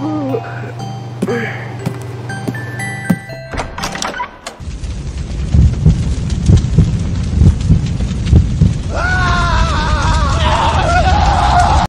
うん。